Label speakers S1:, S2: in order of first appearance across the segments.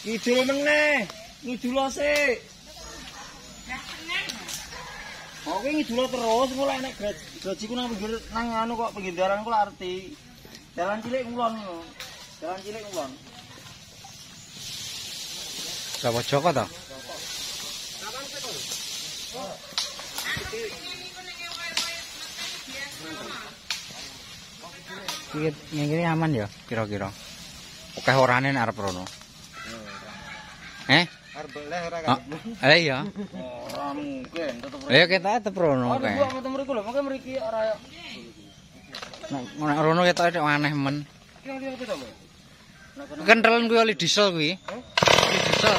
S1: Ngidul meneh. Ngidul sik. Oke ngidul terus kula nek gajiku nang pinggir nang anu kok pinggir dalan kula arti. Jalan cilik kulon ngono. Jalan cilik kulon.
S2: Jawa Joko to? Iki ngene aman ya kira-kira. Oke orane nek arep rono. Eh?
S1: Arep leh ora
S2: Oh, eh iya.
S1: Ora mungkin tetep.
S2: Ayo kita tetep rono
S1: gua ketemu mriku lho, mengke mriki ora
S2: Nek rono ketok aneh men. Kentelan kuwi oli diesel kuwi. Oli diesel.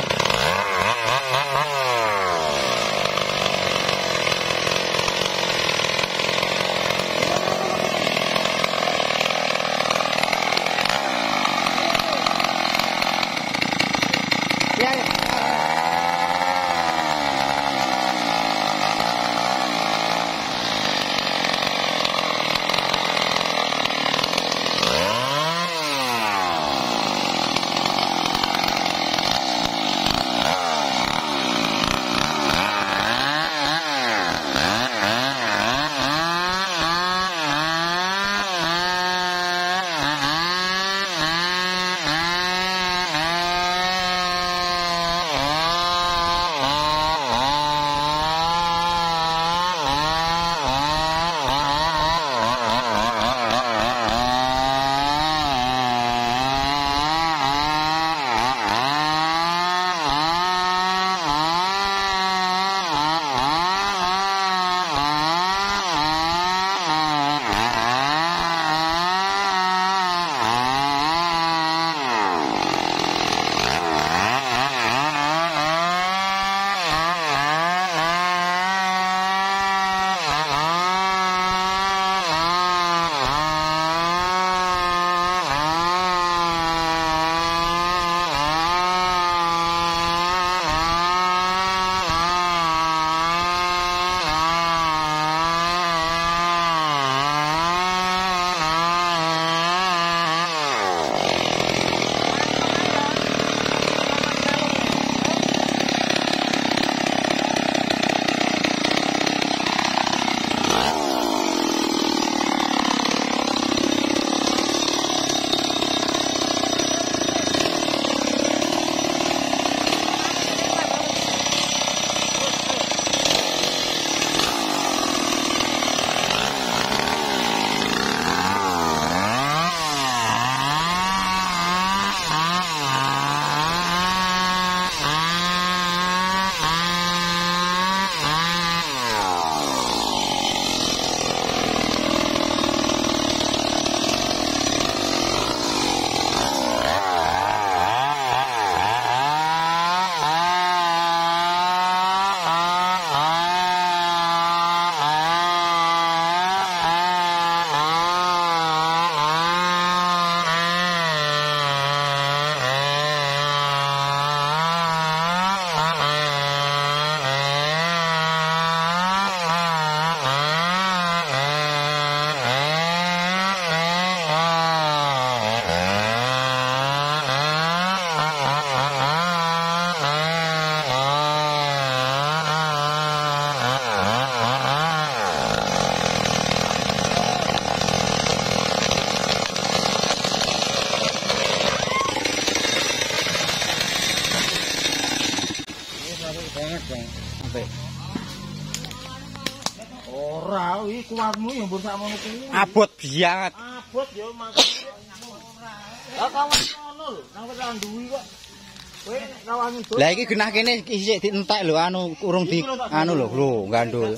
S1: Kuatmu ya mbur sakmono kuwi.
S2: Abot biat.
S1: Abot ya makane. Lah kawan ngono lho, nang wetan duwi kok. Kowe kawan itu.
S2: Lah iki genah kene isik dientek lho anu urung di anu lho, lho gandul.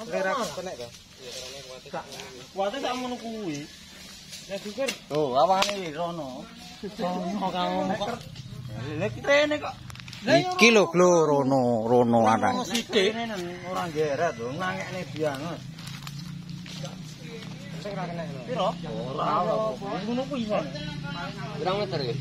S1: Ora kenek to. Kuwate sakmono kuwi. Nek pikir, oh awangane rono. Rono kamu kok. Lek rene kok.
S2: Iki lho glo rono rono arek.
S1: Ono sithik nenen ora ngeret lho, nangekne
S3: Berapa meter
S2: 20.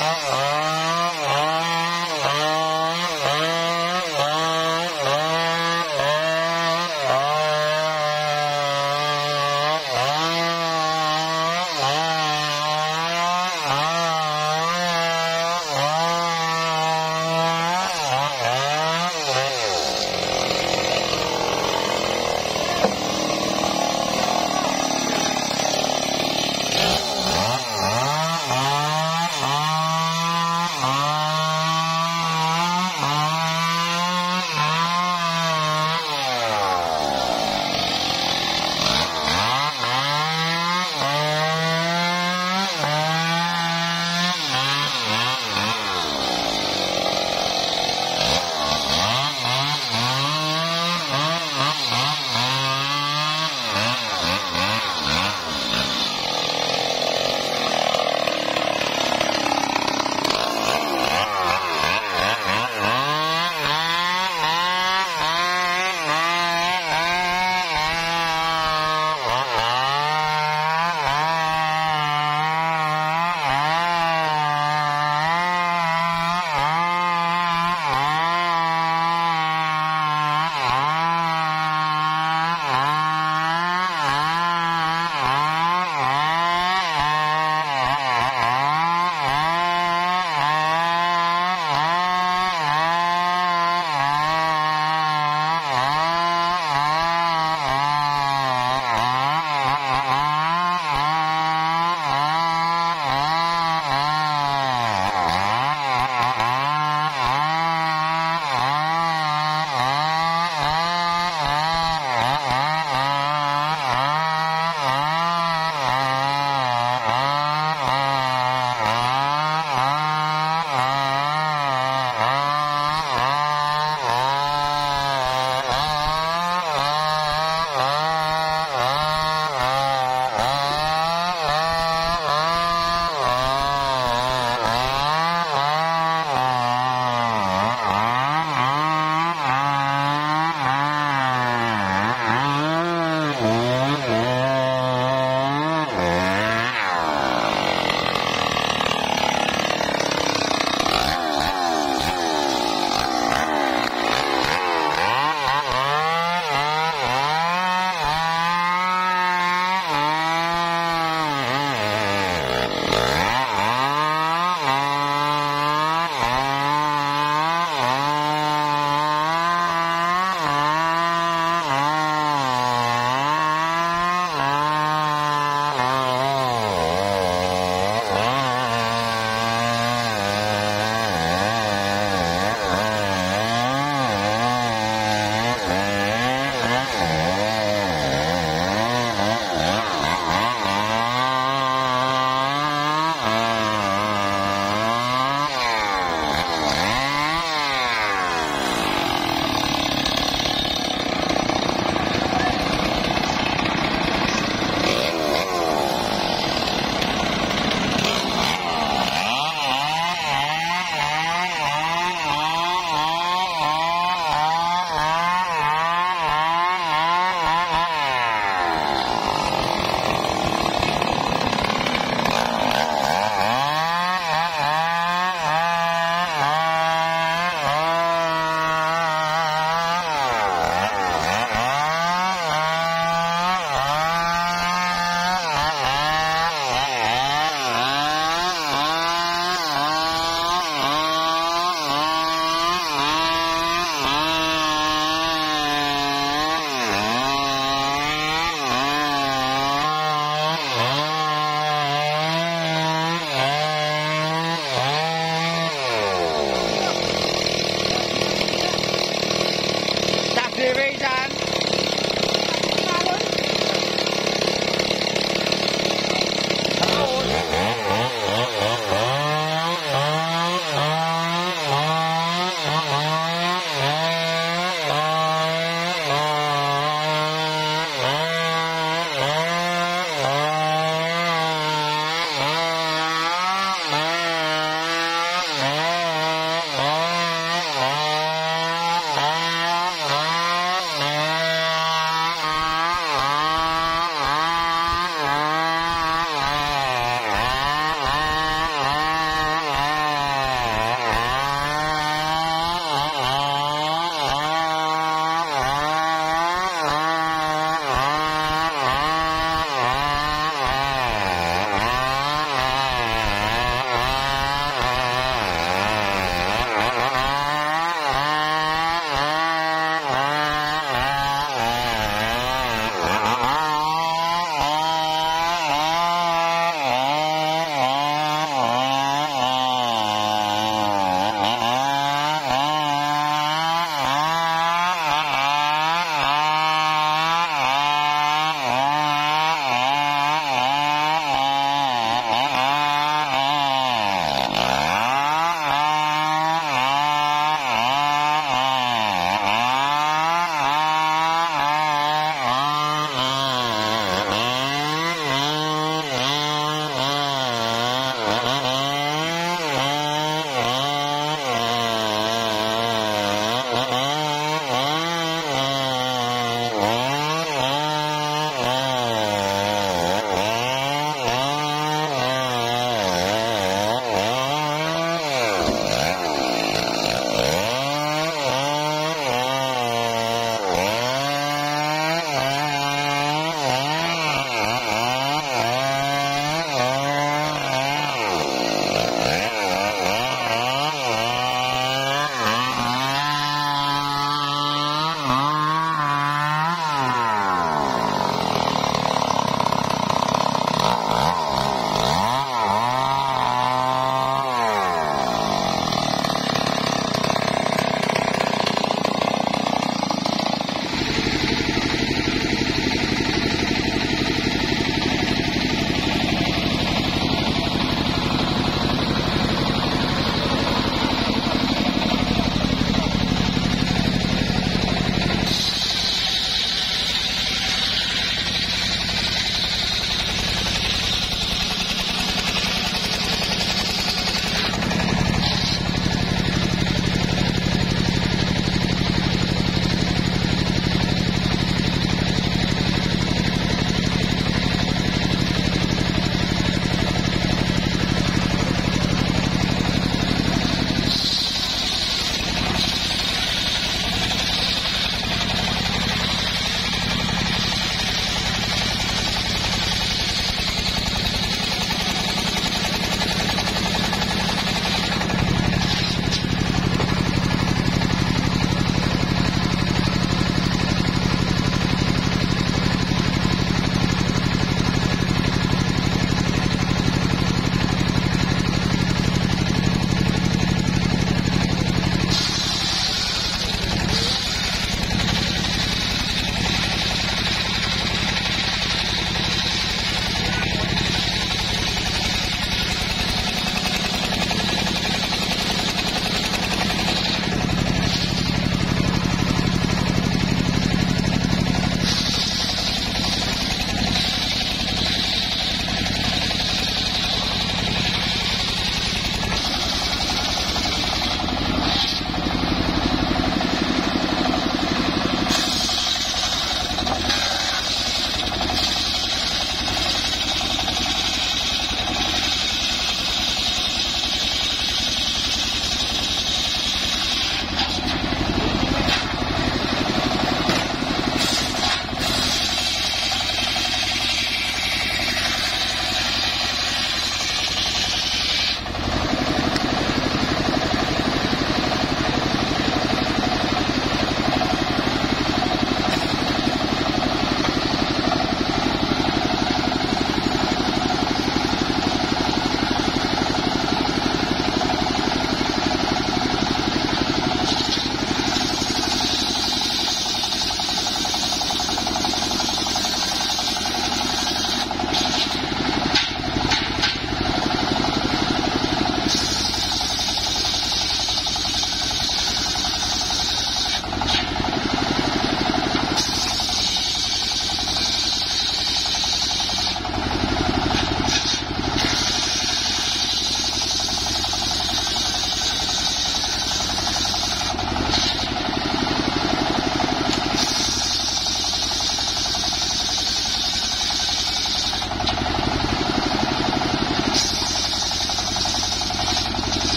S2: Uh-uh.